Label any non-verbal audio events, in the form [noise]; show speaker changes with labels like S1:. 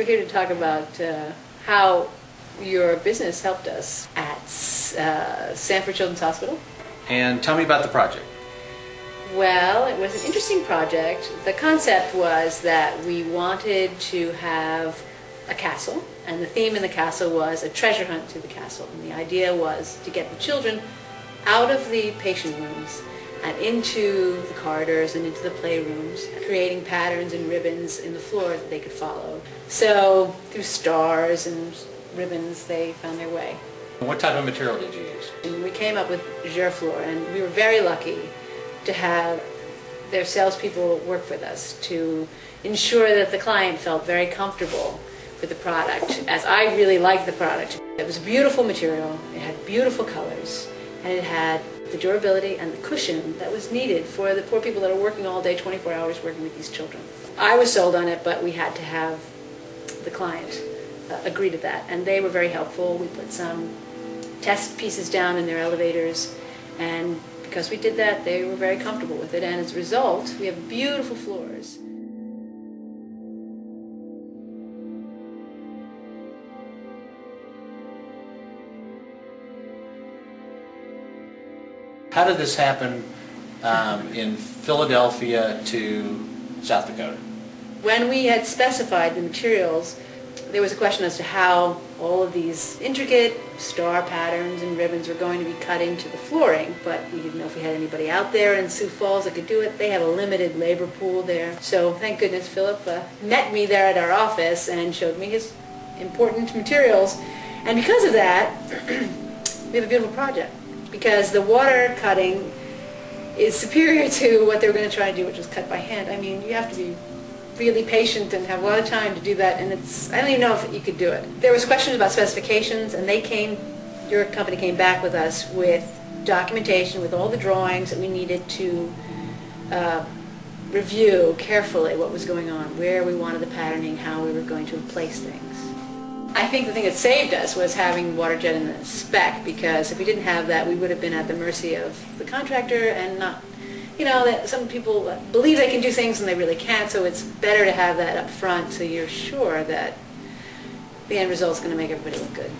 S1: We're here to talk about uh, how your business helped us at uh, Sanford Children's Hospital.
S2: And tell me about the project.
S1: Well, it was an interesting project. The concept was that we wanted to have a castle, and the theme in the castle was a treasure hunt to the castle. And the idea was to get the children out of the patient rooms and into the corridors and into the playrooms, creating patterns and ribbons in the floor that they could follow. So through stars and ribbons, they found their way.
S2: What type of material did you use?
S1: And we came up with Gerflor, and we were very lucky to have their salespeople work with us to ensure that the client felt very comfortable with the product, as I really liked the product. It was a beautiful material, it had beautiful colors, and it had the durability and the cushion that was needed for the poor people that are working all day, 24 hours working with these children. I was sold on it, but we had to have the client uh, agree to that, and they were very helpful. We put some test pieces down in their elevators, and because we did that, they were very comfortable with it, and as a result, we have beautiful floors.
S2: How did this happen um, in Philadelphia to South Dakota?
S1: When we had specified the materials, there was a question as to how all of these intricate star patterns and ribbons were going to be cut into the flooring, but we didn't know if we had anybody out there in Sioux Falls that could do it. They have a limited labor pool there. So thank goodness Philip uh, met me there at our office and showed me his important materials. And because of that, [clears throat] we have a beautiful project because the water cutting is superior to what they were going to try and do, which was cut by hand. I mean, you have to be really patient and have a lot of time to do that, and it's, I don't even know if you could do it. There was questions about specifications, and they came, your company came back with us with documentation, with all the drawings that we needed to uh, review carefully what was going on, where we wanted the patterning, how we were going to place things. I think the thing that saved us was having WaterJet in the spec because if we didn't have that, we would have been at the mercy of the contractor and not, you know, that some people believe they can do things and they really can't, so it's better to have that up front so you're sure that the end result is going to make everybody look good.